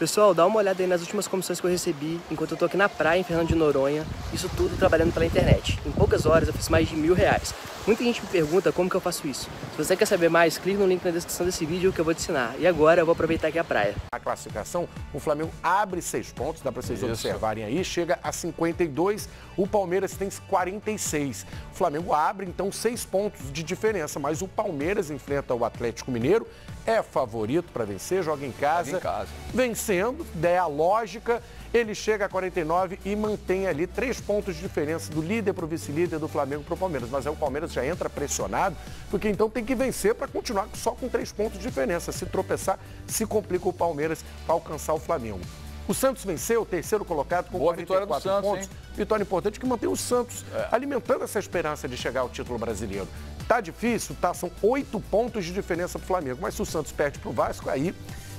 Pessoal, dá uma olhada aí nas últimas comissões que eu recebi enquanto eu tô aqui na praia em Fernando de Noronha, isso tudo trabalhando pela internet. Em poucas horas eu fiz mais de mil reais. Muita gente me pergunta como que eu faço isso. Se você quer saber mais, clique no link na descrição desse vídeo que eu vou te ensinar. E agora eu vou aproveitar aqui a praia. A classificação, o Flamengo abre seis pontos, dá para vocês isso. observarem aí, chega a 52, o Palmeiras tem 46. O Flamengo abre então seis pontos de diferença, mas o Palmeiras enfrenta o Atlético Mineiro, é favorito para vencer, joga em casa. Joga em casa. Vencendo, der a lógica, ele chega a 49 e mantém ali três pontos de diferença do líder para o vice-líder do Flamengo para o Palmeiras. Mas aí o Palmeiras já entra pressionado, porque então tem que vencer para continuar só com três pontos de diferença. Se tropeçar, se complica o Palmeiras para alcançar o Flamengo. O Santos venceu, o terceiro colocado com Boa 44 Santos, pontos. Hein? Vitória importante que mantém o Santos é. alimentando essa esperança de chegar ao título brasileiro. Tá difícil, tá? São oito pontos de diferença para o Flamengo. Mas se o Santos perde para o Vasco, aí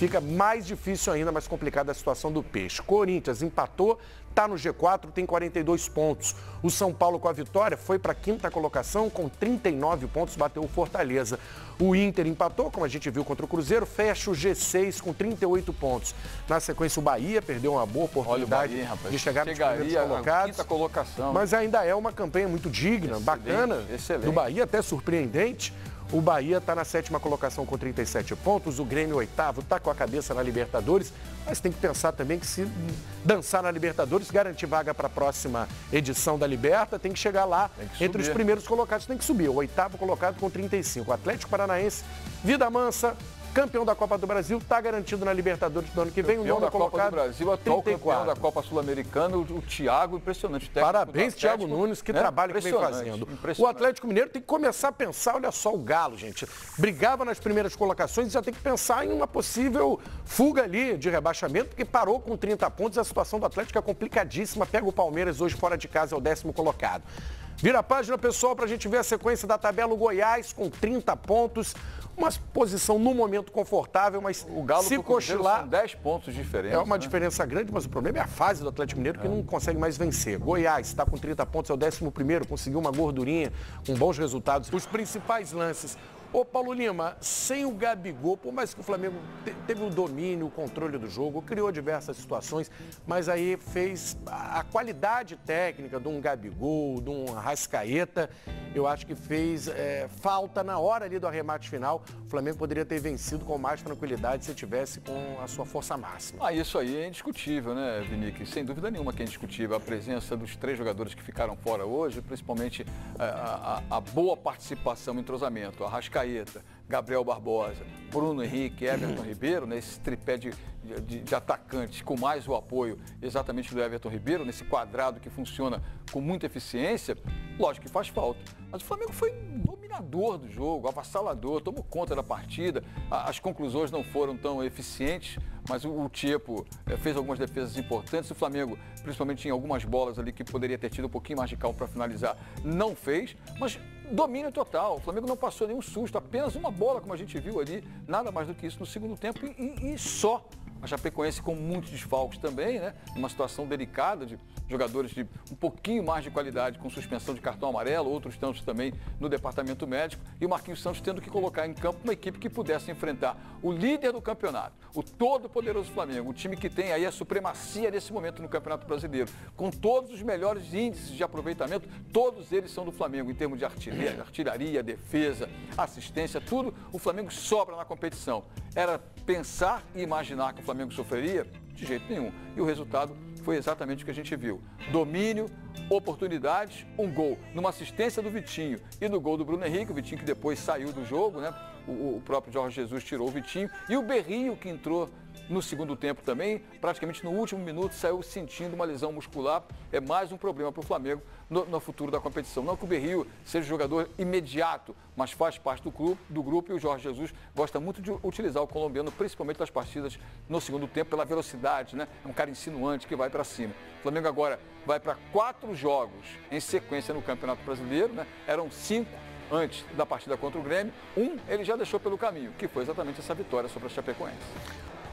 fica mais difícil ainda, mais complicada a situação do Peixe. Corinthians empatou, está no G4, tem 42 pontos. O São Paulo com a vitória foi para a quinta colocação com 39 pontos, bateu o Fortaleza. O Inter empatou, como a gente viu contra o Cruzeiro, fecha o G6 com 38 pontos. Na sequência o Bahia perdeu uma boa oportunidade Bahia, de chegar nos primeiros colocados. Quinta colocação. Mas ainda é uma campanha muito digna, excelente, bacana, excelente. do Bahia, até surpreendente. O Bahia está na sétima colocação com 37 pontos, o Grêmio oitavo, está com a cabeça na Libertadores, mas tem que pensar também que se dançar na Libertadores, garantir vaga para a próxima edição da Liberta, tem que chegar lá que entre os primeiros colocados, tem que subir. O oitavo colocado com 35. O Atlético Paranaense, Vida Mansa, campeão da Copa do Brasil, está garantido na Libertadores do ano que vem. Campeão o nono da colocado, Copa do Brasil, atual 34. campeão da Copa Sul-Americana, o, o Thiago, impressionante. Parabéns, Thiago Nunes, que né? trabalho que vem fazendo. O Atlético Mineiro tem que começar a pensar, olha só o Galo, gente. Brigava nas primeiras colocações e já tem que pensar em uma possível fuga ali de rebaixamento, porque parou com 30 pontos, a situação do Atlético é complicadíssima. Pega o Palmeiras hoje fora de casa, é o décimo colocado. Vira a página, pessoal, para a gente ver a sequência da tabela. O Goiás com 30 pontos uma posição no momento confortável, mas o Galo se cochilar... São 10 pontos diferentes. É uma né? diferença grande, mas o problema é a fase do Atlético Mineiro que é. não consegue mais vencer. Goiás está com 30 pontos, é o 11 primeiro, conseguiu uma gordurinha, com bons resultados. Os principais lances, Ô Paulo Lima, sem o Gabigol, por mais que o Flamengo teve o domínio, o controle do jogo, criou diversas situações, mas aí fez a qualidade técnica de um Gabigol, de um Rascaeta, eu acho que fez é, falta na hora ali do arremate final. O Flamengo poderia ter vencido com mais tranquilidade se tivesse com a sua força máxima. Ah, isso aí é indiscutível, né, Vinique? Sem dúvida nenhuma que é indiscutível. A presença dos três jogadores que ficaram fora hoje, principalmente a, é, a, a boa participação, entrosamento. A Rascaeta Arrascaeta, Gabriel Barbosa, Bruno Henrique, Everton Ribeiro, nesse né, tripé de, de, de, atacantes com mais o apoio exatamente do Everton Ribeiro, nesse quadrado que funciona com muita eficiência, lógico que faz falta. Mas o Flamengo foi dominador do jogo, avassalador, tomou conta da partida. As conclusões não foram tão eficientes, mas o, o Tiepo é, fez algumas defesas importantes. O Flamengo, principalmente em algumas bolas ali que poderia ter tido um pouquinho mais de calma para finalizar, não fez. Mas domínio total. O Flamengo não passou nenhum susto, apenas uma bola, como a gente viu ali, nada mais do que isso no segundo tempo e, e, e só. A Chapecoense com muitos desfalques também, né? Uma situação delicada de jogadores de um pouquinho mais de qualidade com suspensão de cartão amarelo, outros tantos também no departamento médico. E o Marquinhos Santos tendo que colocar em campo uma equipe que pudesse enfrentar o líder do campeonato, o todo-poderoso Flamengo, o time que tem aí a supremacia nesse momento no Campeonato Brasileiro, com todos os melhores índices de aproveitamento, todos eles são do Flamengo em termos de artilharia, artilharia defesa, assistência, tudo o Flamengo sobra na competição. Era pensar e imaginar que o Flamengo sofreria? De jeito nenhum. E o resultado foi exatamente o que a gente viu. Domínio, oportunidades, um gol. Numa assistência do Vitinho e no gol do Bruno Henrique, o Vitinho que depois saiu do jogo, né? O, o próprio Jorge Jesus tirou o Vitinho. E o Berrio que entrou no segundo tempo também, praticamente no último minuto, saiu sentindo uma lesão muscular. É mais um problema para o Flamengo no, no, futuro da competição. Não que o Berrio seja jogador imediato, mas faz parte do grupo, do grupo e o Jorge Jesus gosta muito de utilizar o colombiano, principalmente nas partidas no segundo tempo, pela velocidade, né? É um cara insinuante que vai para cima. O Flamengo agora vai para quatro jogos em sequência no Campeonato Brasileiro, né? Eram cinco antes da partida contra o Grêmio. Um ele já deixou pelo caminho, que foi exatamente essa vitória sobre a Chapecoense.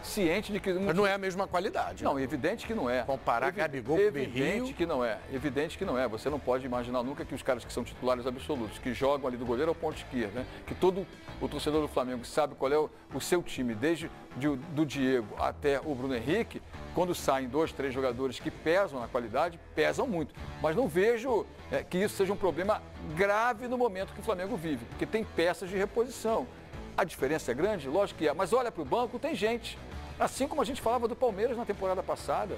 Ciente de que... Mas não é a mesma qualidade. Não, né? evidente que não é. Comparar Evi Gabigol com Evidente que não é. Evidente que não é. Você não pode imaginar nunca que os caras que são titulares absolutos, que jogam ali do goleiro ao ponto esquerdo, né? que todo o torcedor do Flamengo sabe qual é o, o seu time, desde de, do Diego até o Bruno Henrique, quando saem dois, três jogadores que pesam na qualidade, pesam muito. Mas não vejo é, que isso seja um problema grave no momento que o Flamengo vive, porque tem peças de reposição. A diferença é grande? Lógico que é, mas olha para o banco, tem gente. Assim como a gente falava do Palmeiras na temporada passada.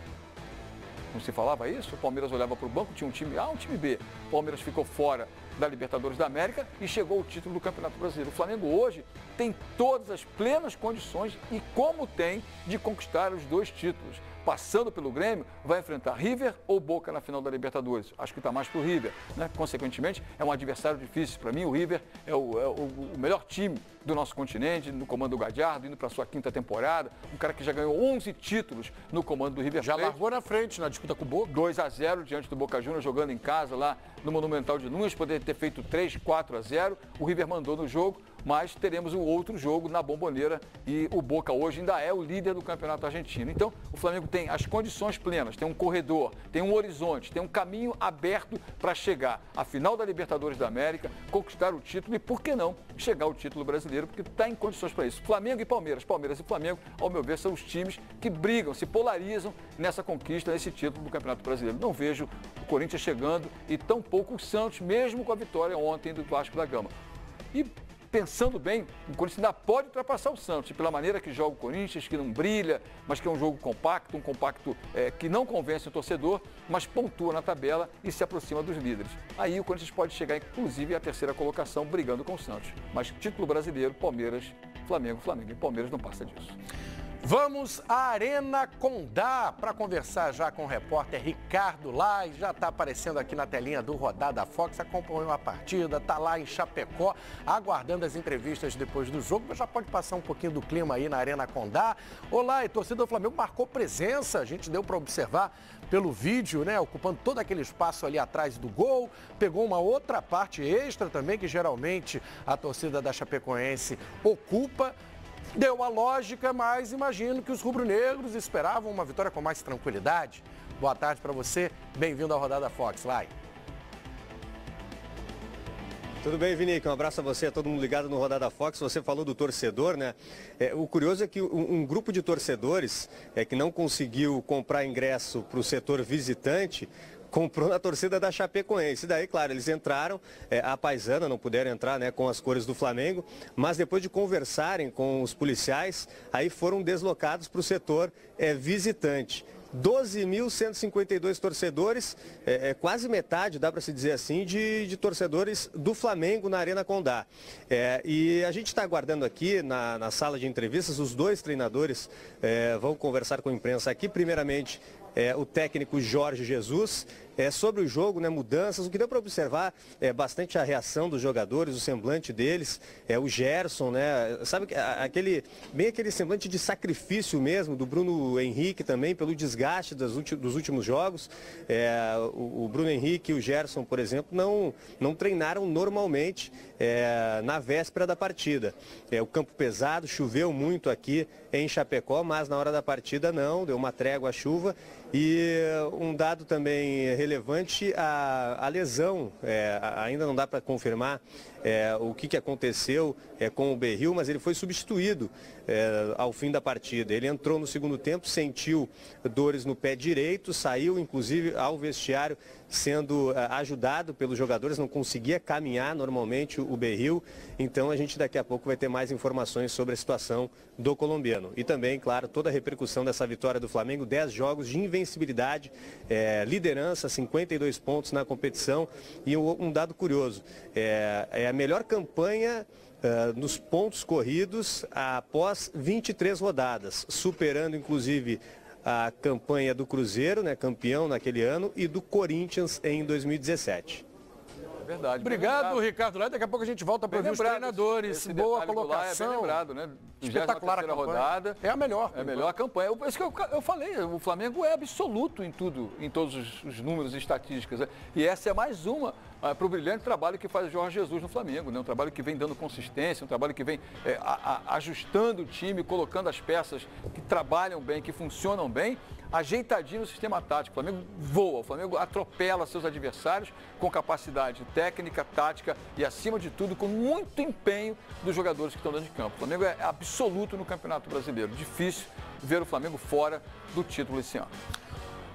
Não se falava isso? O Palmeiras olhava para o banco, tinha um time A, um time B. O Palmeiras ficou fora da Libertadores da América e chegou o título do Campeonato Brasileiro. O Flamengo hoje tem todas as plenas condições e como tem de conquistar os dois títulos passando pelo Grêmio, vai enfrentar River ou Boca na final da Libertadores. Acho que está mais para o River. Né? Consequentemente, é um adversário difícil. Para mim, o River é o, é o, melhor time do nosso continente, no comando do Gadiardo, indo para sua quinta temporada. Um cara que já ganhou 11 títulos no comando do River Já largou na frente na disputa com o Boca. 2 a 0 diante do Boca Juniors, jogando em casa lá no Monumental de Nunes. Poderia ter feito 3, 4 a 0. O River mandou no jogo mas teremos um outro jogo na Bomboneira e o Boca hoje ainda é o líder do Campeonato Argentino. Então, o Flamengo tem as condições plenas, tem um corredor, tem um horizonte, tem um caminho aberto para chegar à final da Libertadores da América, conquistar o título e, por que não, chegar ao título brasileiro, porque está em condições para isso. Flamengo e Palmeiras. Palmeiras e Flamengo, ao meu ver, são os times que brigam, se polarizam nessa conquista, nesse título do Campeonato Brasileiro. Não vejo o Corinthians chegando e tão pouco o Santos, mesmo com a vitória ontem do Vasco da Gama. E pensando bem, o Corinthians ainda pode ultrapassar o Santos, pela maneira que joga o Corinthians, que não brilha, mas que é um jogo compacto, um compacto é, que não convence o torcedor, mas pontua na tabela e se aproxima dos líderes. Aí o Corinthians pode chegar, inclusive, à terceira colocação, brigando com o Santos. Mas título brasileiro, Palmeiras, Flamengo, Flamengo e Palmeiras não passa disso. Vamos à Arena Condá para conversar já com o repórter Ricardo Lai. Já está aparecendo aqui na telinha do Rodada Fox, acompanhou a partida, está lá em Chapecó, aguardando as entrevistas depois do jogo, mas já pode passar um pouquinho do clima aí na Arena Condá. Olá, e torcida do Flamengo marcou presença, a gente deu para observar pelo vídeo, né, ocupando todo aquele espaço ali atrás do gol, pegou uma outra parte extra também, que geralmente a torcida da Chapecoense ocupa. Deu a lógica, mas imagino que os rubro-negros esperavam uma vitória com mais tranquilidade. Boa tarde para você, bem-vindo à Rodada Fox, Lai. Tudo bem, Vinique? Um abraço a você, a todo mundo ligado no Rodada Fox. Você falou do torcedor, né? É, o curioso é que um, um, grupo de torcedores é, que não conseguiu comprar ingresso para o setor visitante comprou na torcida da Chapecoense. Daí, claro, eles entraram, é, a paisana não puderam entrar né, com as cores do Flamengo, mas depois de conversarem com os policiais, aí foram deslocados para o setor é, visitante. 12.152 torcedores, é, é, quase metade, dá para se dizer assim, de, de, torcedores do Flamengo na Arena Condá. É, e a gente está aguardando aqui na, na, sala de entrevistas, os dois treinadores é, vão conversar com a imprensa aqui, primeiramente é, o técnico Jorge Jesus é, sobre o jogo, né, mudanças, o que deu para observar é bastante a reação dos jogadores, o semblante deles, é o Gerson, né, sabe aquele bem aquele semblante de sacrifício mesmo do Bruno Henrique também pelo desgaste dos, dos últimos jogos. É, o, o, Bruno Henrique e o Gerson, por exemplo, não não treinaram normalmente é, na véspera da partida. É, o campo pesado, choveu muito aqui em Chapecó, mas na hora da partida não, deu uma trégua à chuva e um dado também relevante, a, a lesão, é, ainda não dá para confirmar é, o que, que aconteceu é, com o Berril, mas ele foi substituído é, ao fim da partida. Ele entrou no segundo tempo, sentiu dores no pé direito, saiu inclusive ao vestiário sendo uh, ajudado pelos jogadores, não conseguia caminhar normalmente o, Berril. Então a gente daqui a pouco vai ter mais informações sobre a situação do colombiano. E também, claro, toda a repercussão dessa vitória do Flamengo, 10 jogos de invencibilidade, é, liderança, 52 pontos na competição. E um, um dado curioso, é, é a melhor campanha Uh, nos pontos corridos após 23 rodadas, superando inclusive a campanha do Cruzeiro, né, campeão naquele ano, e do Corinthians em 2017. verdade. Obrigado, Ricardo Lai. Daqui a pouco a gente volta para ver os treinadores. Boa colocação. É bem lembrado, né? Espetacular a rodada. É a melhor. É a melhor campanha. Isso que eu, eu, falei, o Flamengo é absoluto em tudo, em todos os, os números e estatísticas. Né? E essa é mais uma ah, para o brilhante trabalho que faz o Jorge Jesus no Flamengo. Né? Um trabalho que vem dando consistência, um trabalho que vem é, a, a, ajustando o time, colocando as peças que trabalham bem, que funcionam bem ajeitadinho no sistema tático. O Flamengo voa, o Flamengo atropela seus adversários com capacidade técnica, tática e, acima de tudo, com muito empenho dos jogadores que estão dentro de campo. O Flamengo é absoluto no Campeonato Brasileiro. Difícil ver o Flamengo fora do título esse ano.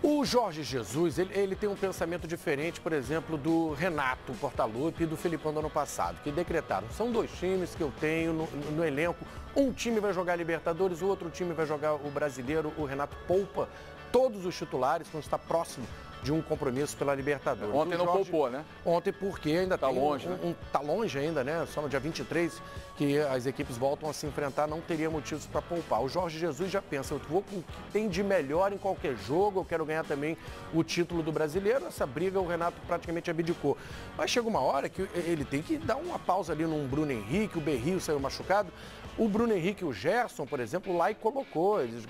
O Jorge Jesus, ele, ele, tem um pensamento diferente, por exemplo, do Renato Portaluppi e do Filipão do ano passado, que decretaram. São dois times que eu tenho no, no, elenco. Um time vai jogar Libertadores, o outro time vai jogar o Brasileiro. O Renato poupa todos os titulares quando está próximo de um compromisso pela Libertadores. Ontem não poupou, né? Ontem porque ainda tá tem longe, um, né? um, tá longe ainda, né? Só no dia 23 que as equipes voltam a se enfrentar, não teria motivos para poupar. O Jorge Jesus já pensa, eu vou com o que tem de melhor em qualquer jogo, eu quero ganhar também o título do brasileiro. Essa briga o Renato praticamente abdicou. Mas chega uma hora que ele tem que dar uma pausa ali num Bruno Henrique, o Berrio saiu machucado. O Bruno Henrique e o Gerson, por exemplo, lá e colocou. Eles,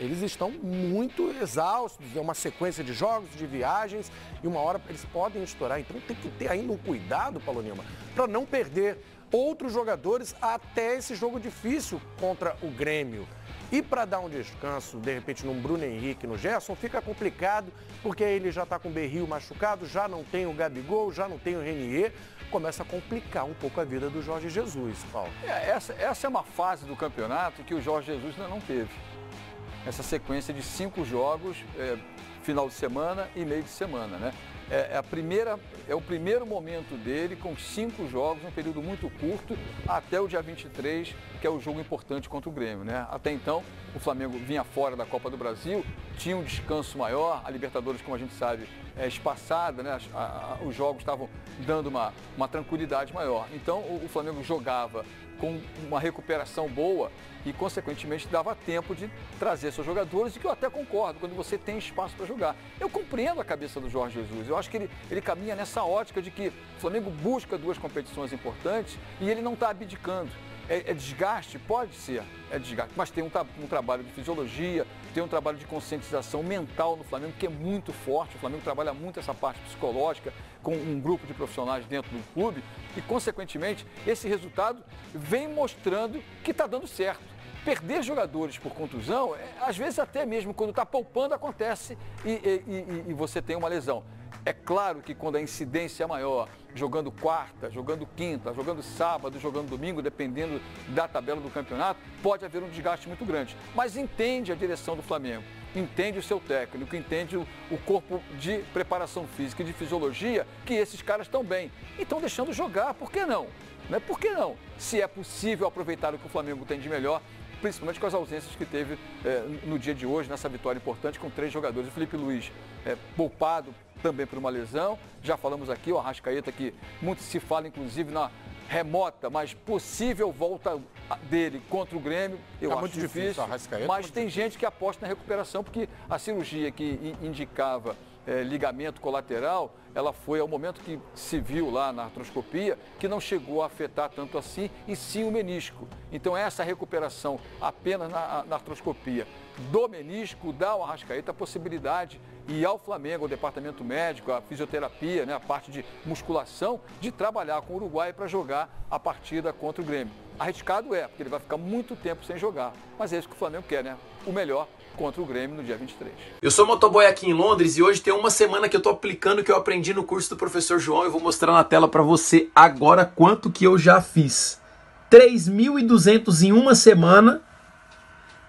eles estão muito exaustos, é uma sequência de jogos, de viagens, e uma hora eles podem estourar. Então tem que ter ainda um cuidado, Paulo Lima, para não perder outros jogadores até esse jogo difícil contra o Grêmio. E para dar um descanso, de repente, no Bruno Henrique, no Gerson, fica complicado, porque ele já está com o Berrio machucado, já não tem o Gabigol, já não tem o Renier, começa a complicar um pouco a vida do Jorge Jesus, Paulo. É, essa, essa é uma fase do campeonato que o Jorge Jesus ainda não teve. Essa sequência de cinco jogos, é, final de semana e meio de semana, né? É, é, a primeira, é o primeiro momento dele com cinco jogos, um período muito curto, até o dia 23, que é o jogo importante contra o Grêmio. Né? Até então, o Flamengo vinha fora da Copa do Brasil, tinha um descanso maior, a Libertadores, como a gente sabe, é espaçada, né? A, a, os jogos estavam dando uma, uma tranquilidade maior. Então, o, o Flamengo jogava com uma recuperação boa e, consequentemente, dava tempo de trazer seus jogadores, e que eu até concordo, quando você tem espaço para jogar. Eu compreendo a cabeça do Jorge Jesus, eu acho que ele, ele caminha nessa ótica de que o Flamengo busca duas competições importantes e ele não está abdicando. É, é, desgaste? Pode ser, é desgaste, mas tem um, um, trabalho de fisiologia, tem um trabalho de conscientização mental no Flamengo que é muito forte. O Flamengo trabalha muito essa parte psicológica com um grupo de profissionais dentro do clube e, consequentemente, esse resultado vem mostrando que está dando certo perder jogadores por contusão, é, às vezes até mesmo quando está poupando acontece e, e, e, e, você tem uma lesão. É claro que quando a incidência é maior, jogando quarta, jogando quinta, jogando sábado, jogando domingo, dependendo da tabela do campeonato, pode haver um desgaste muito grande. Mas entende a direção do Flamengo, entende o seu técnico, entende o, corpo de preparação física e de fisiologia, que esses caras estão bem. E estão deixando jogar, por que não? Né? Por que não? Se é possível aproveitar o que o Flamengo tem de melhor, principalmente com as ausências que teve é, no dia de hoje, nessa vitória importante com três jogadores. O Felipe Luiz é, poupado também por uma lesão. Já falamos aqui, o Arrascaeta, que muito se fala, inclusive, na remota, mas possível volta dele contra o Grêmio. Eu tá acho muito difícil. difícil mas tem gente que aposta na recuperação, porque a cirurgia que indicava é, ligamento colateral, ela foi ao momento que se viu lá na artroscopia, que não chegou a afetar tanto assim, e sim o menisco. Então essa recuperação apenas na, na artroscopia do menisco dá ao Arrascaeta a possibilidade e ao Flamengo, ao departamento médico, a fisioterapia, né, a parte de musculação, de trabalhar com o Uruguai para jogar a partida contra o Grêmio. Arriscado é, porque ele vai ficar muito tempo sem jogar. Mas é isso que o Flamengo quer, né? O melhor contra o Grêmio no dia 23. Eu sou motoboy aqui em Londres e hoje tem uma semana que eu tô aplicando o que eu aprendi no curso do professor João. Eu vou mostrar na tela para você agora quanto que eu já fiz. 3.200 em uma semana,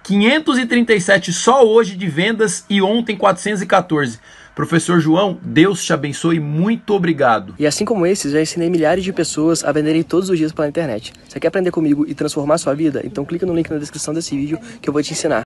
537 só hoje de vendas e ontem 414. Professor João, Deus te abençoe, muito obrigado. E assim como esses, já ensinei milhares de pessoas a venderem todos os dias pela internet. Você quer aprender comigo e transformar sua vida? Então clica no link na descrição desse vídeo que eu vou te ensinar.